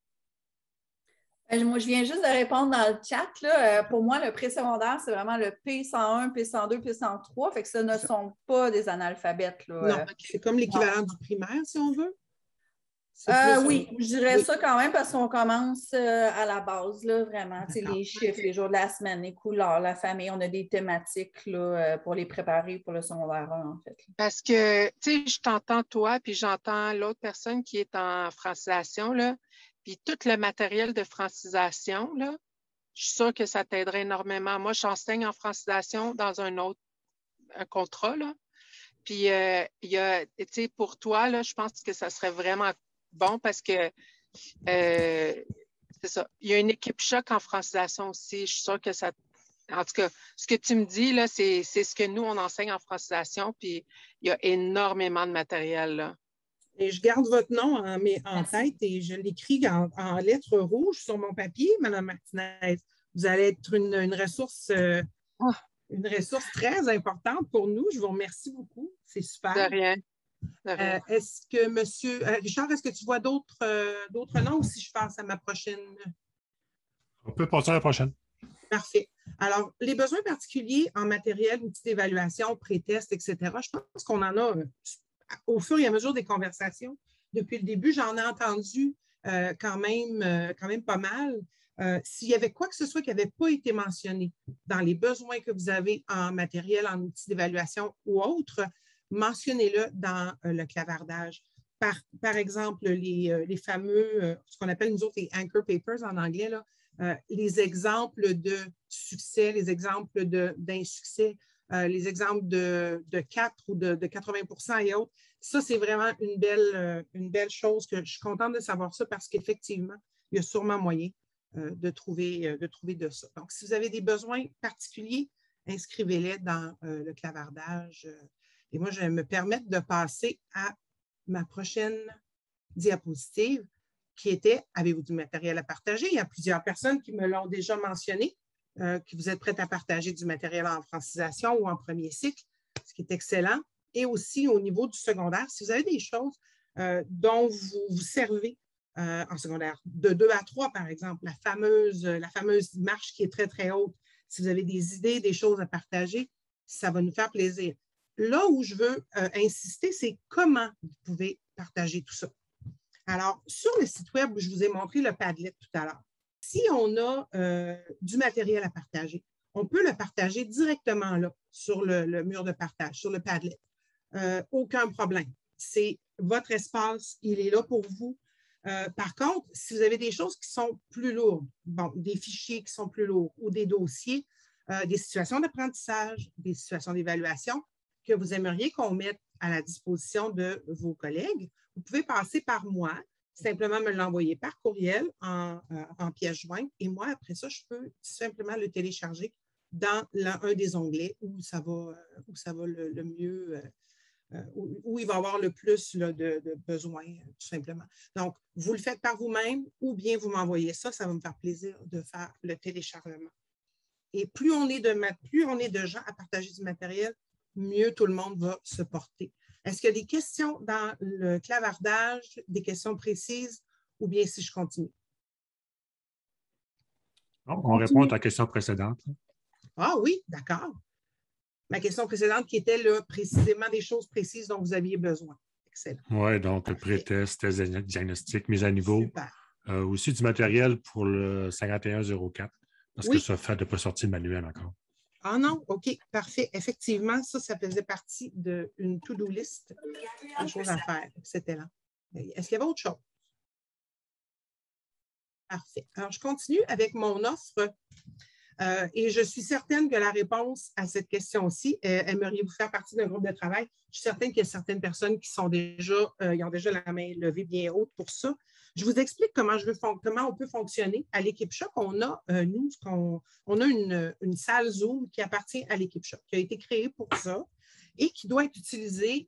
Euh, moi, je viens juste de répondre dans le chat. Là. Pour moi, le pré-secondaire, c'est vraiment le P101, P102, P103. Fait que ce ne sont pas des analphabètes. Là. Non, c'est comme l'équivalent du primaire, si on veut? Euh, oui, je dirais ça quand même parce qu'on commence euh, à la base, là, vraiment. Les chiffres, les jours de la semaine, les couleurs, la famille, on a des thématiques là, euh, pour les préparer pour le secondaire 1, en fait. Parce que, tu sais, je t'entends toi, puis j'entends l'autre personne qui est en francisation, là, puis tout le matériel de francisation, là, je suis sûre que ça t'aiderait énormément. Moi, j'enseigne en francisation dans un autre un contrat, là. Puis, il y a, pour toi, là, je pense que ça serait vraiment bon parce que euh, C'est ça. Il y a une équipe choc en francisation aussi. Je suis sûre que ça. En tout cas, ce que tu me dis, là, c'est ce que nous, on enseigne en francisation, puis il y a énormément de matériel. Là. Et je garde votre nom en, en tête et je l'écris en, lettres rouges sur mon papier, Mme Martinez. Vous allez être une, ressource, euh, ah. une ressource très importante pour nous. Je vous remercie beaucoup. C'est super. De rien. Euh, est-ce que, Monsieur euh, Richard, est-ce que tu vois d'autres noms ou si je passe à ma prochaine? On peut passer à la prochaine. Parfait. Alors, les besoins particuliers en matériel, outils d'évaluation, pré-test, etc., je pense qu'on en a au fur et à mesure des conversations. Depuis le début, j'en ai entendu quand, même, quand même pas mal. Euh, s'il y avait quoi que ce soit qui n'avait pas été mentionné dans les besoins que vous avez en matériel, en outils d'évaluation ou autres, mentionnez-le dans euh, le clavardage. Par, exemple, les, euh, les fameux, ce qu'on appelle nous autres les anchor papers en anglais, les exemples de succès, les exemples d'insuccès, les exemples de, de 4 ou de, de 80% et autres. Ça, c'est vraiment une belle, une belle chose que je suis contente de savoir ça parce qu'effectivement, il y a sûrement moyen euh, de, trouver, euh, de trouver de ça. Donc, si vous avez des besoins particuliers, inscrivez-les dans euh, le clavardage. Et moi, je vais me permettre de passer à ma prochaine diapositive qui était Avez-vous du matériel à partager? Il y a plusieurs personnes qui me l'ont déjà mentionné, que vous êtes prêtes à partager du matériel en francisation ou en premier cycle, ce qui est excellent. Et aussi au niveau du secondaire, si vous avez des choses dont vous vous servez euh, en secondaire, de 2 à 3, par exemple, la fameuse, la fameuse marche qui est très, très haute. Si vous avez des idées, des choses à partager, ça va nous faire plaisir. Là où je veux euh, insister, c'est comment vous pouvez partager tout ça. Alors, sur le site Web, je vous ai montré le Padlet tout à l'heure. Si on a euh, du matériel à partager, on peut le partager directement là, sur le, mur de partage, sur le Padlet. aucun problème. C'est votre espace, il est là pour vous. Euh, par contre, si vous avez des choses qui sont plus lourdes, des fichiers qui sont plus lourds ou des dossiers, euh, des situations d'apprentissage, des situations d'évaluation que vous aimeriez qu'on mette à la disposition de vos collègues, vous pouvez passer par moi, simplement me l'envoyer par courriel en, euh, pièce jointe et moi, après ça, je peux simplement le télécharger dans un des onglets où ça va, où le mieux euh, où, il va avoir le plus de, besoins, tout simplement. Donc, vous le faites par vous-même ou bien vous m'envoyez ça, ça va me faire plaisir de faire le téléchargement. Et plus on est de, plus on est de gens à partager du matériel, mieux tout le monde va se porter. Est-ce qu'il y a des questions dans le clavardage, des questions précises, ou bien si je continue? on répond à ta question précédente. Ah oui, d'accord ma question précédente qui était là, précisément des choses précises dont vous aviez besoin. Excellent. Oui, donc pré-test, test diagnostic, mise à niveau. Euh, aussi du matériel pour le 5104, parce que ça fait de pas sortir manuel encore. Ah non, OK, parfait. Effectivement, ça, ça faisait partie d'une to-do list de choses à faire. C'était là. Est-ce qu'il y avait autre chose? Parfait. Alors, je continue avec mon offre euh, et je suis certaine que la réponse à cette question-ci, euh, aimeriez-vous faire partie d'un groupe de travail? Je suis certaine qu'il y a certaines personnes qui sont déjà, euh, ont déjà la main levée bien haute pour ça. Je vous explique comment, on peut fonctionner. À l'équipe Choc, on a, nous, on, a une, salle Zoom qui appartient à l'équipe Choc, qui a été créée pour ça et qui doit être utilisée.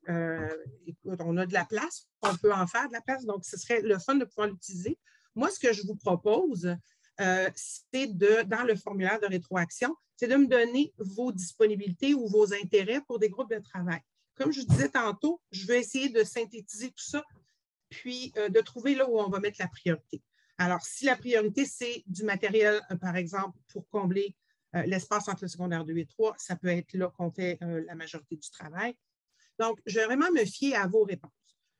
écoute, on a de la place, on peut en faire de la place, donc ce serait le fun de pouvoir l'utiliser. Moi, ce que je vous propose, euh, c'est de, dans le formulaire de rétroaction, c'est de me donner vos disponibilités ou vos intérêts pour des groupes de travail. Comme je disais tantôt, je vais essayer de synthétiser tout ça, puis euh, de trouver là où on va mettre la priorité. Alors, si la priorité, c'est du matériel, euh, par exemple, pour combler l'espace entre le secondaire 2 et 3, ça peut être là qu'on fait la majorité du travail. Donc, je vais vraiment me fier à vos réponses.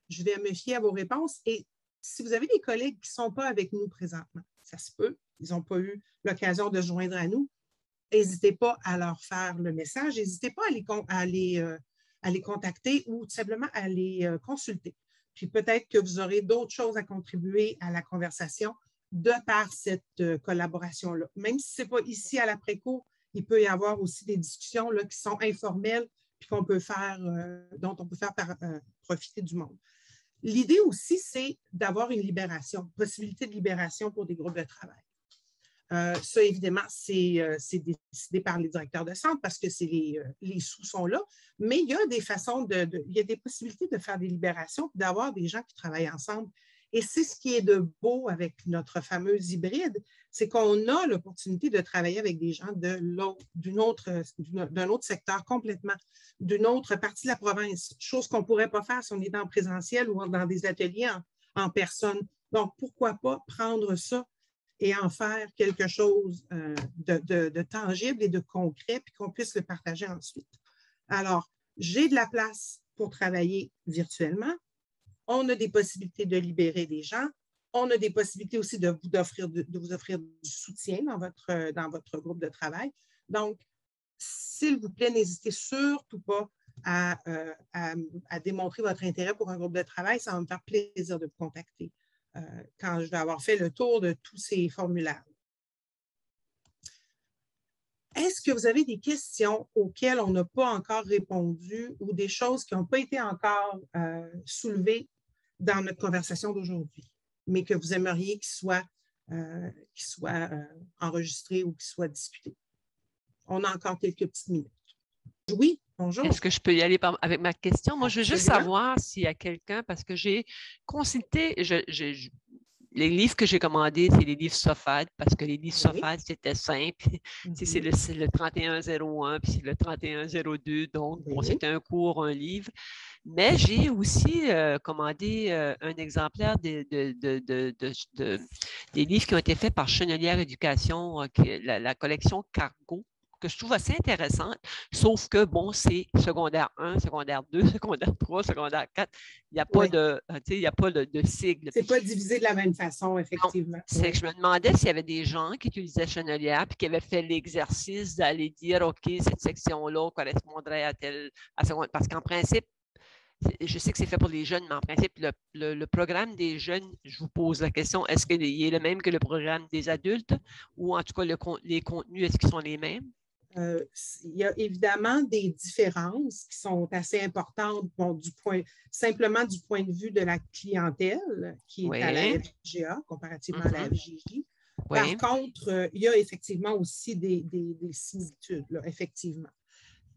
Je vais me fier à vos réponses et si vous avez des collègues qui ne sont pas avec nous présentement, ça se peut, ils n'ont pas eu l'occasion de se joindre à nous, n'hésitez pas à leur faire le message, n'hésitez pas à les, euh, à, les, contacter ou tout simplement à les euh, consulter. Puis peut-être que vous aurez d'autres choses à contribuer à la conversation de par cette euh, collaboration-là. Même si ce n'est pas ici à l'après-cours, il peut y avoir aussi des discussions là, qui sont informelles puis qu'on peut faire, dont on peut faire profiter du monde. l'idée aussi, c'est d'avoir une libération, possibilité de libération pour des groupes de travail. Euh, ça, évidemment, euh, c'est décidé par les directeurs de centre parce que les, euh, les, sous sont là, mais il y a des façons de, il y a des possibilités de faire des libérations, d'avoir des gens qui travaillent ensemble. Et c'est ce qui est de beau avec notre fameuse hybride, c'est qu'on a l'opportunité de travailler avec des gens d'un autre, autre secteur complètement, d'une autre partie de la province, chose qu'on ne pourrait pas faire si on est en présentiel ou dans des ateliers en personne. Donc, pourquoi pas prendre ça et en faire quelque chose euh, de, tangible et de concret, puis qu'on puisse le partager ensuite. Alors, j'ai de la place pour travailler virtuellement. On a des possibilités de libérer des gens. On a des possibilités aussi de vous offrir, du soutien dans votre, dans votre groupe de travail. Donc, s'il vous plaît, n'hésitez surtout pas à, euh, à, démontrer votre intérêt pour un groupe de travail. Ça va me faire plaisir de vous contacter. Euh, quand je vais avoir fait le tour de tous ces formulaires. Est-ce que vous avez des questions auxquelles on n'a pas encore répondu ou des choses qui n'ont pas été encore euh, soulevées dans notre conversation d'aujourd'hui, mais que vous aimeriez qu'ils soient, euh, enregistrées ou qu'ils soient discutées? On a encore quelques petites minutes. Oui, bonjour. Est-ce que je peux y aller avec ma question? Moi, je veux juste savoir s'il y a quelqu'un, parce que j'ai consulté, les livres que j'ai commandés, c'est les livres SOFAD, parce que les livres SOFAD, c'était simple. C'est le, le, 3101, puis c'est le 3102, donc c'était un cours, un livre. Mais j'ai aussi euh, commandé euh, un exemplaire des livres qui ont été faits par Chenelière Éducation, euh, la collection Cargo que je trouve assez intéressante, sauf que, bon, c'est secondaire 1, secondaire 2, secondaire 3, secondaire 4. Il n'y a pas de, il y a pas de, de sigle. C'est pas divisé de la même façon, effectivement. C'est que je me demandais s'il y avait des gens qui utilisaient Chenelière puis qui avaient fait l'exercice d'aller dire, OK, cette section-là correspondrait à telle, à secondaire. Parce qu'en principe, je sais que c'est fait pour les jeunes, mais en principe, le, programme des jeunes, je vous pose la question, est-ce qu'il est le même que le programme des adultes ou en tout cas les contenus, est-ce qu'ils sont les mêmes? Euh, il y a évidemment des différences qui sont assez importantes, du point, simplement du point de vue de la clientèle qui est à la FGA comparativement à la mm-hmm. FGJ. Par contre, euh, il y a effectivement aussi des, similitudes, effectivement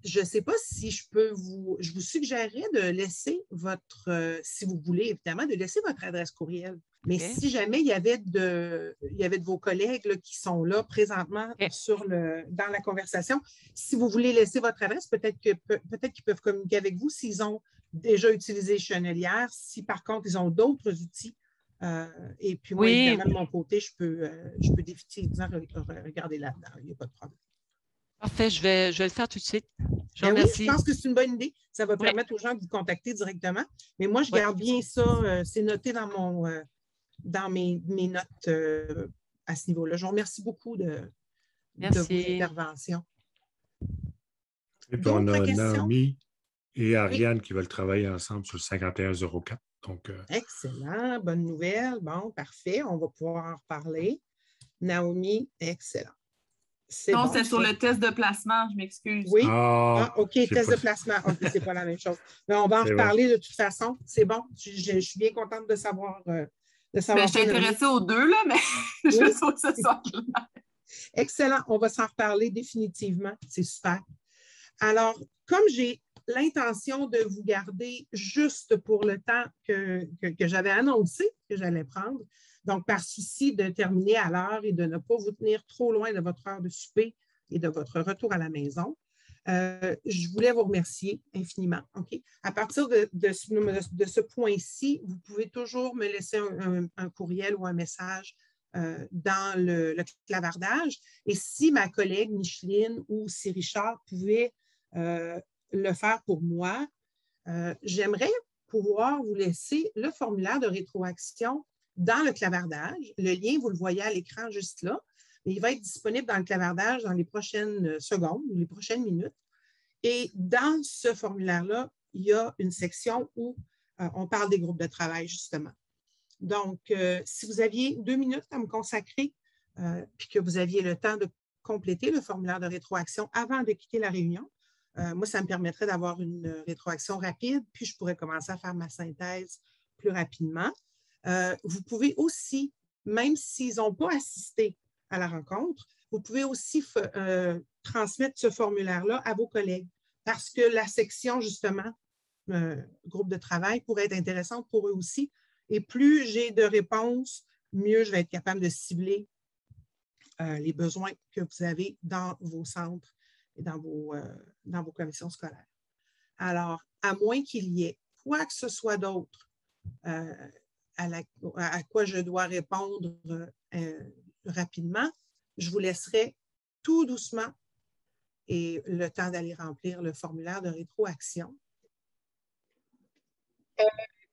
je ne sais pas si je peux vous. Je vous suggérerais de laisser votre, euh, si vous voulez, évidemment, de laisser votre adresse courriel. Mais si jamais il y avait de, il y avait de vos collègues qui sont là présentement sur le, dans la conversation, si vous voulez laisser votre adresse, peut-être que peut-être qu'ils peuvent communiquer avec vous s'ils ont déjà utilisé Chenelière, si par contre ils ont d'autres outils. Euh, et puis moi, évidemment, de mon côté, je peux, euh, je peux définitivement regarder là-dedans. Il n'y a pas de problème. Parfait, je vais, je vais le faire tout de suite. Je, ben je pense que c'est une bonne idée. Ça va permettre aux gens de vous contacter directement. Mais moi, je garde bien ça. Euh, c'est noté dans, mon, euh, dans mes, mes notes euh, à ce niveau-là. Je vous remercie beaucoup de, de vos interventions. Et puis on a Naomi et Ariane qui veulent travailler ensemble sur le 5104. Donc, Excellent, bonne nouvelle. Bon, parfait. On va pouvoir en reparler. Naomi, excellent. Non, c'est sur le test de placement, je m'excuse. Oui. Ah, ah OK, test de placement. OK, c'est pas la même chose. Mais on va en reparler de toute façon. C'est bon. Je, suis bien contente de savoir. Euh, de savoir ben, je suis intéressée aux deux, là, mais je trouve que ce soit Excellent. On va s'en reparler définitivement. C'est super. Alors, comme j'ai l'intention de vous garder juste pour le temps que, que j'avais annoncé que j'allais prendre, donc, par souci de terminer à l'heure et de ne pas vous tenir trop loin de votre heure de souper et de votre retour à la maison, euh, je voulais vous remercier infiniment. À partir de, ce point-ci, vous pouvez toujours me laisser un, courriel ou un message euh, dans le, clavardage. Et si ma collègue Micheline ou si Richard pouvaient euh, le faire pour moi, j'aimerais pouvoir vous laisser le formulaire de rétroaction dans le clavardage. Le lien, vous le voyez à l'écran juste là. Il va être disponible dans le clavardage dans les prochaines euh, secondes ou les prochaines minutes. Et dans ce formulaire-là, il y a une section où euh, on parle des groupes de travail, justement. Donc, euh, si vous aviez deux minutes à me consacrer, puis que vous aviez le temps de compléter le formulaire de rétroaction avant de quitter la réunion, moi, ça me permettrait d'avoir une rétroaction rapide, puis je pourrais commencer à faire ma synthèse plus rapidement. vous pouvez aussi, même s'ils n'ont pas assisté à la rencontre, vous pouvez aussi transmettre ce formulaire-là à vos collègues parce que la section, justement, groupe de travail pourrait être intéressante pour eux aussi. Et plus j'ai de réponses, mieux je vais être capable de cibler euh, les besoins que vous avez dans vos centres et dans vos, euh, commissions scolaires. Alors, à moins qu'il y ait quoi que ce soit d'autre euh, à, quoi je dois répondre rapidement, je vous laisserai tout doucement et le temps d'aller remplir le formulaire de rétroaction.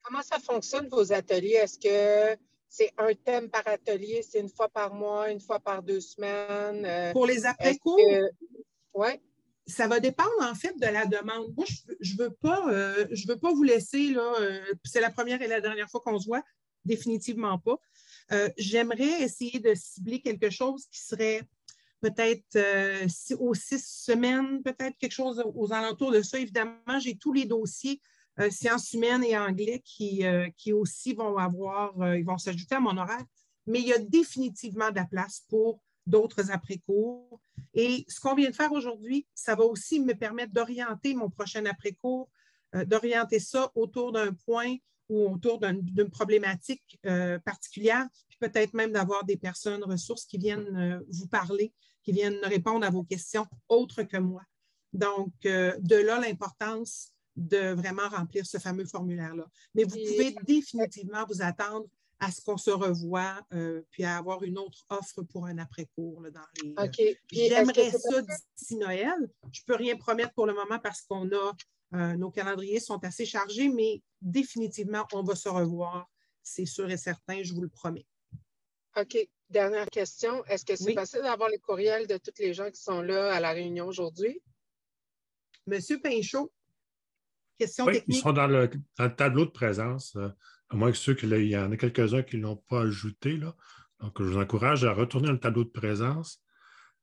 comment ça fonctionne, vos ateliers? Est-ce que c'est un thème par atelier, c'est une fois par mois, une fois par deux semaines? Euh, Pour les après-cours? Oui. Ça va dépendre en fait de la demande. Moi, je ne veux, pas, euh, veux pas vous laisser, là, euh, c'est la première et la dernière fois qu'on se voit, définitivement pas. J'aimerais essayer de cibler quelque chose qui serait peut-être aux six semaines, peut-être quelque chose aux alentours de ça. Évidemment, j'ai tous les dossiers euh, sciences humaines et anglais qui, euh, qui aussi vont avoir, euh, ils vont s'ajouter à mon horaire, mais il y a définitivement de la place pour d'autres après-cours. Et ce qu'on vient de faire aujourd'hui, ça va aussi me permettre d'orienter mon prochain après-cours, d'orienter ça autour d'un point ou autour d'une problématique particulière, puis peut-être même d'avoir des personnes ressources qui viennent vous parler, qui viennent répondre à vos questions autres que moi. Donc, de là l'importance de vraiment remplir ce fameux formulaire-là. Mais vous pouvez définitivement vous attendre à ce qu'on se revoie, euh, puis à avoir une autre offre pour un après-cours dans les. Euh, j'aimerais ça d'ici Noël. Je ne peux rien promettre pour le moment parce qu'on a euh, nos calendriers sont assez chargés, mais définitivement, on va se revoir. C'est sûr et certain, je vous le promets. OK. Dernière question. Est-ce que c'est possible d'avoir les courriels de tous les gens qui sont là à la réunion aujourd'hui? Monsieur Pinchot, oui, Ils sont dans le, tableau de présence, euh, à moins que ceux qu'il y en a quelques-uns qui ne l'ont pas ajouté. Là. Donc, je vous encourage à retourner dans le tableau de présence.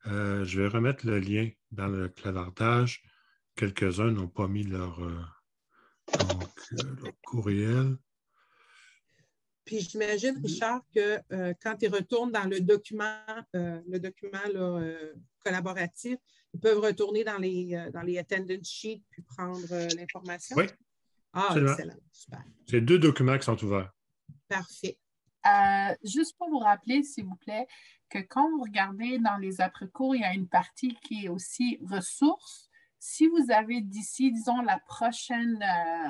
Euh, je vais remettre le lien dans le clavardage. Quelques-uns n'ont pas mis leur, euh, courriel. Puis j'imagine, Richard, que quand ils retournent dans le document, le document collaboratif, ils peuvent retourner dans les, euh, dans les attendance sheets puis prendre euh, l'information? Oui. Ah, excellent. Super. C'est deux documents qui sont ouverts. Parfait. Euh, juste pour vous rappeler, s'il vous plaît, que quand vous regardez dans les après-cours, il y a une partie qui est aussi ressources. Si vous avez d'ici, disons, la prochaine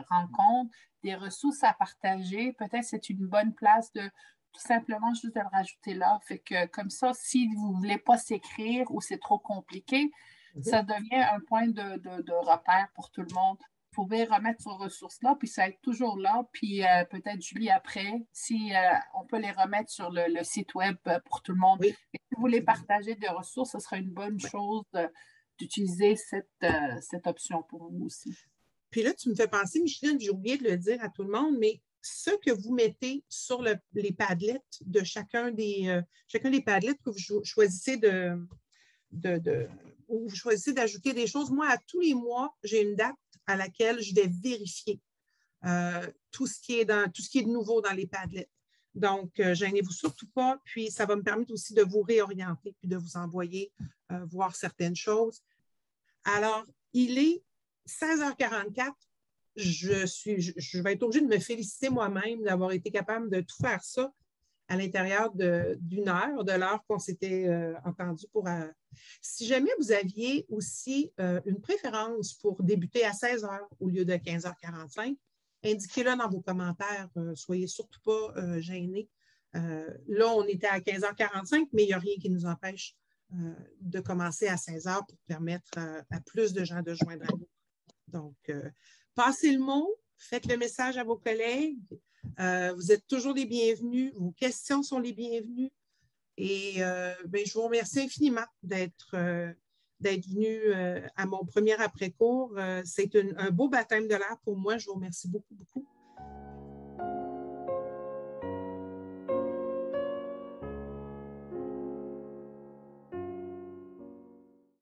rencontre, des ressources à partager, peut-être c'est une bonne place de tout simplement juste de le rajouter là. Fait que comme ça, si vous ne voulez pas s'écrire ou c'est trop compliqué, Mhm. ça devient un point de, repère pour tout le monde. Vous pouvez remettre vos ressources-là, puis ça va être toujours là. Puis euh, peut-être, Julie, après, si euh, on peut les remettre sur le, site web euh, pour tout le monde. si vous voulez partager des ressources, ce sera une bonne chose d'utiliser cette, cette option pour vous aussi. Puis là, tu me fais penser, Micheline, j'ai oublié de le dire à tout le monde, mais ce que vous mettez sur les padlets de chacun des, chacun des padlets que vous choisissez de, de, ou vous choisissez d'ajouter des choses, moi, à tous les mois, j'ai une date à laquelle je vais vérifier euh, tout, ce qui est dans, tout ce qui est de nouveau dans les Padlets. Donc, euh, gênez-vous surtout pas. Puis, ça va me permettre aussi de vous réorienter puis de vous envoyer euh, voir certaines choses. Alors, il est 16h44. Je, suis, je vais être obligée de me féliciter moi-même d'avoir été capable de tout faire ça à l'intérieur d'une heure, de l'heure qu'on s'était euh, entendu pour. Si jamais vous aviez aussi une préférence pour débuter à 16 h au lieu de 15h45, indiquez-le dans vos commentaires. soyez surtout pas gênés. là, on était à 15h45, mais il n'y a rien qui nous empêche de commencer à 16 h pour permettre à plus de gens de joindre à nous. Donc, passez le mot, faites le message à vos collègues. Euh, vous êtes toujours les bienvenus. Vos questions sont les bienvenues. Et euh, ben, je vous remercie infiniment d'être euh, venu à mon premier après-cours. C'est un beau baptême de l'air pour moi. Je vous remercie beaucoup, beaucoup.